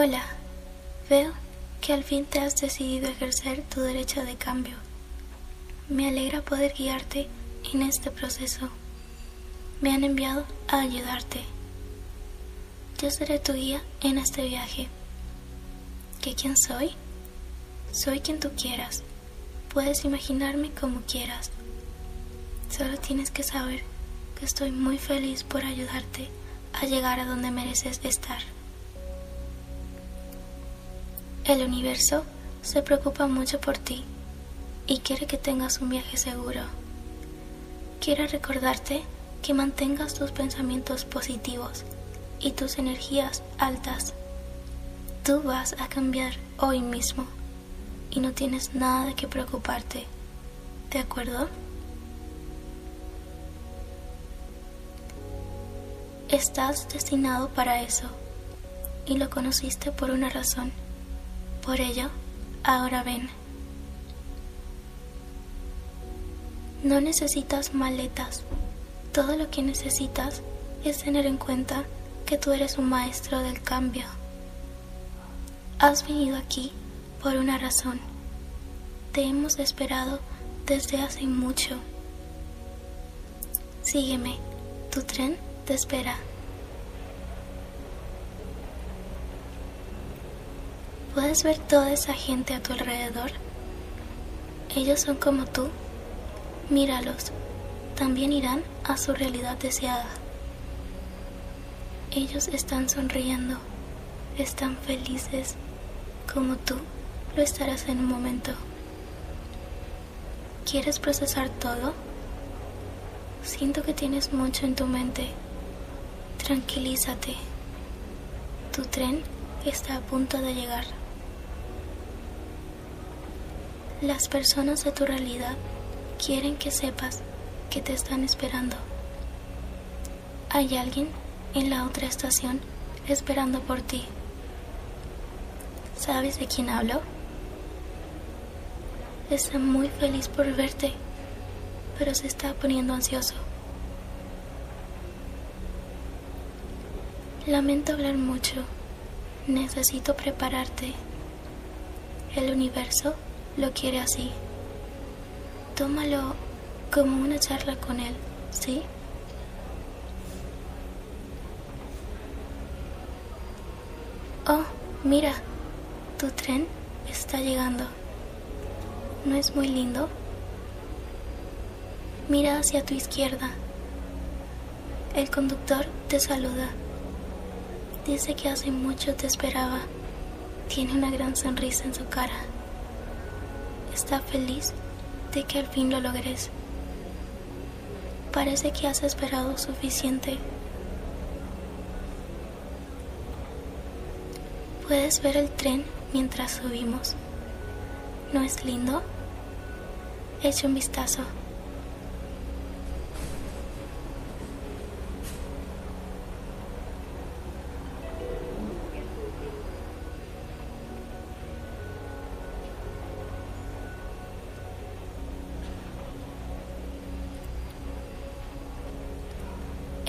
Hola, veo que al fin te has decidido ejercer tu derecho de cambio. Me alegra poder guiarte en este proceso. Me han enviado a ayudarte. Yo seré tu guía en este viaje. ¿Qué quién soy? Soy quien tú quieras. Puedes imaginarme como quieras. Solo tienes que saber que estoy muy feliz por ayudarte a llegar a donde mereces estar. El universo se preocupa mucho por ti y quiere que tengas un viaje seguro. Quiere recordarte que mantengas tus pensamientos positivos y tus energías altas. Tú vas a cambiar hoy mismo y no tienes nada de qué preocuparte. ¿De acuerdo? Estás destinado para eso y lo conociste por una razón. Por ello, ahora ven. No necesitas maletas. Todo lo que necesitas es tener en cuenta que tú eres un maestro del cambio. Has venido aquí por una razón. Te hemos esperado desde hace mucho. Sígueme, tu tren te espera. ¿Puedes ver toda esa gente a tu alrededor? Ellos son como tú. Míralos. También irán a su realidad deseada. Ellos están sonriendo. Están felices. Como tú lo estarás en un momento. ¿Quieres procesar todo? Siento que tienes mucho en tu mente. Tranquilízate. Tu tren está a punto de llegar. Las personas de tu realidad quieren que sepas que te están esperando. Hay alguien en la otra estación esperando por ti. ¿Sabes de quién hablo? Está muy feliz por verte, pero se está poniendo ansioso. Lamento hablar mucho. Necesito prepararte. El universo lo quiere así. Tómalo como una charla con él, ¿sí? Oh, mira, tu tren está llegando. ¿No es muy lindo? Mira hacia tu izquierda. El conductor te saluda. Dice que hace mucho te esperaba. Tiene una gran sonrisa en su cara está feliz de que al fin lo logres. Parece que has esperado suficiente. Puedes ver el tren mientras subimos. ¿No es lindo? Echa un vistazo.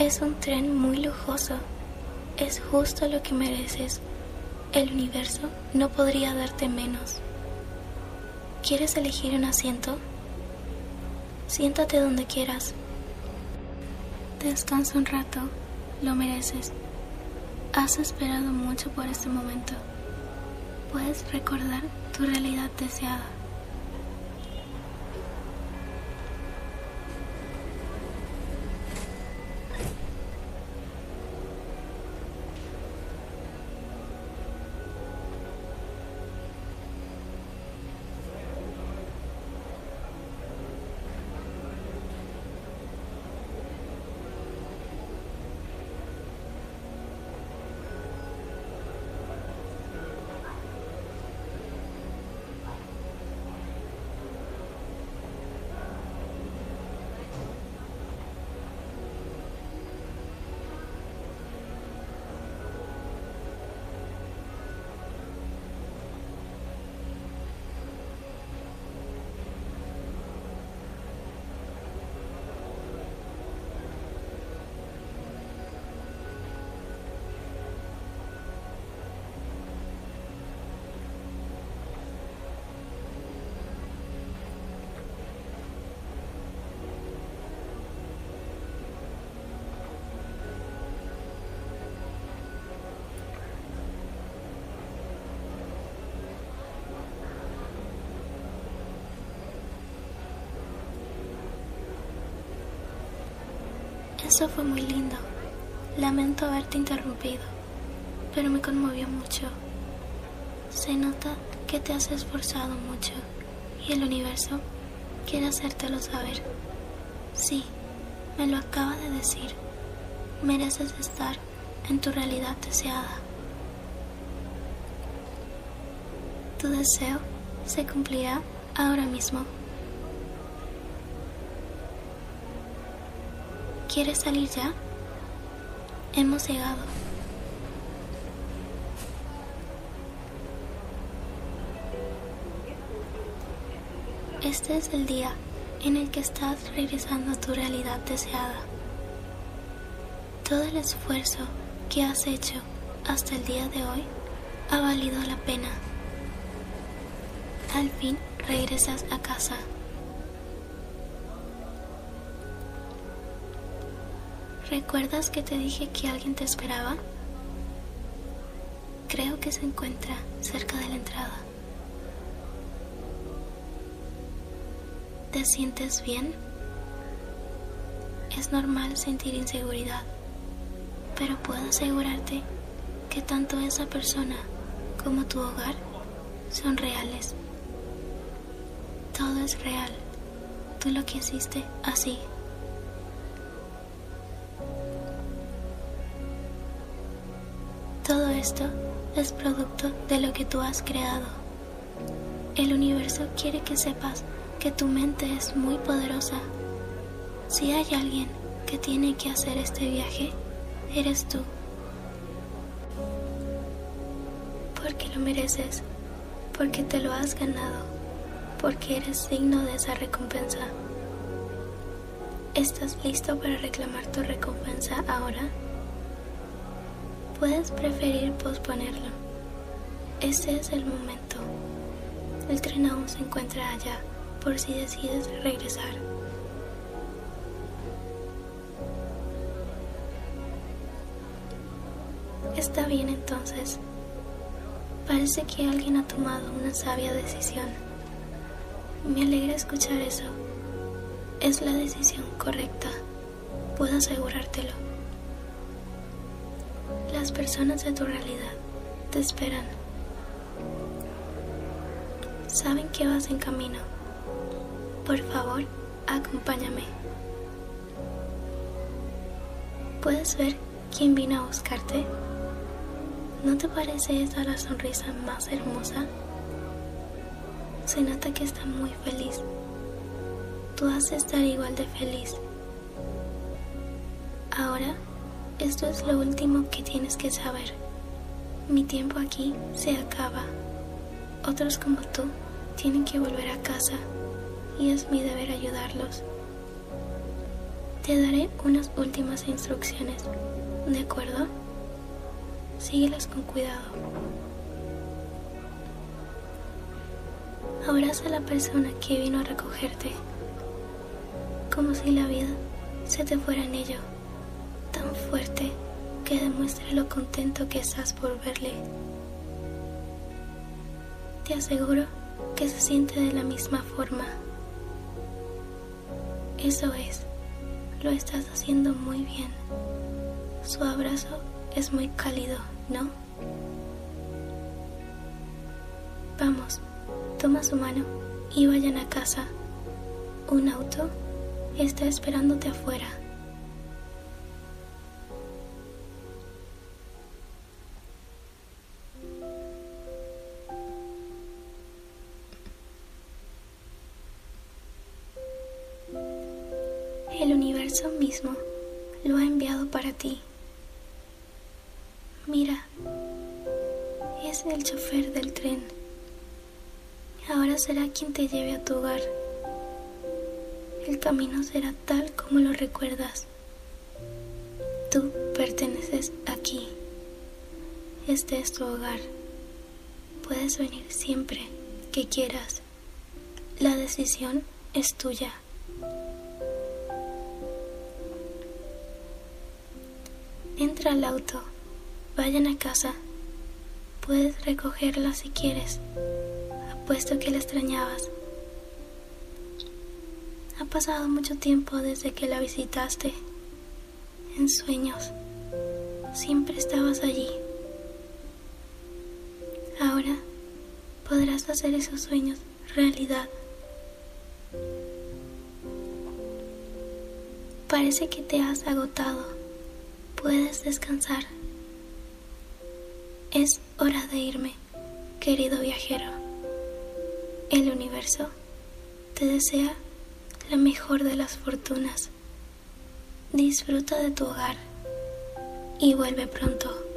Es un tren muy lujoso. Es justo lo que mereces. El universo no podría darte menos. ¿Quieres elegir un asiento? Siéntate donde quieras. Descansa un rato. Lo mereces. Has esperado mucho por este momento. Puedes recordar tu realidad deseada. Eso fue muy lindo. Lamento haberte interrumpido, pero me conmovió mucho. Se nota que te has esforzado mucho y el universo quiere hacértelo saber. Sí, me lo acaba de decir. Mereces estar en tu realidad deseada. Tu deseo se cumplirá ahora mismo. ¿Quieres salir ya? Hemos llegado. Este es el día en el que estás regresando a tu realidad deseada. Todo el esfuerzo que has hecho hasta el día de hoy ha valido la pena. Al fin regresas a casa. ¿Recuerdas que te dije que alguien te esperaba? Creo que se encuentra cerca de la entrada. ¿Te sientes bien? Es normal sentir inseguridad, pero puedo asegurarte que tanto esa persona como tu hogar son reales. Todo es real. Tú lo quisiste así. Todo esto es producto de lo que tú has creado. El universo quiere que sepas que tu mente es muy poderosa. Si hay alguien que tiene que hacer este viaje, eres tú. Porque lo mereces, porque te lo has ganado, porque eres digno de esa recompensa. ¿Estás listo para reclamar tu recompensa ahora? Puedes preferir posponerlo. Este es el momento. El tren aún se encuentra allá por si decides regresar. Está bien entonces. Parece que alguien ha tomado una sabia decisión. Me alegra escuchar eso. Es la decisión correcta. Puedo asegurártelo. Las personas de tu realidad te esperan. Saben que vas en camino. Por favor, acompáñame. ¿Puedes ver quién vino a buscarte? ¿No te parece esa la sonrisa más hermosa? Se nota que está muy feliz. Tú has de estar igual de feliz. Ahora, esto es lo último que tienes que saber. Mi tiempo aquí se acaba. Otros como tú tienen que volver a casa y es mi deber ayudarlos. Te daré unas últimas instrucciones, ¿de acuerdo? Síguelas con cuidado. Abraza a la persona que vino a recogerte, como si la vida se te fuera en ello, fuerte que demuestre lo contento que estás por verle. Te aseguro que se siente de la misma forma. Eso es, lo estás haciendo muy bien. Su abrazo es muy cálido, ¿no? Vamos, toma su mano y vayan a casa. Un auto está esperándote afuera. Lo ha enviado para ti. Mira, es el chofer del tren. Ahora será quien te lleve a tu hogar. El camino será tal como lo recuerdas. Tú perteneces aquí. Este es tu hogar. Puedes venir siempre que quieras. La decisión es tuya. Entra al auto, vayan a casa. Puedes recogerla si quieres. Apuesto que la extrañabas. Ha pasado mucho tiempo desde que la visitaste. en sueños. Siempre estabas allí. Ahora podrás hacer esos sueños realidad. Parece que te has agotado. Puedes descansar. Es hora de irme, querido viajero. El universo te desea la mejor de las fortunas. Disfruta de tu hogar y vuelve pronto.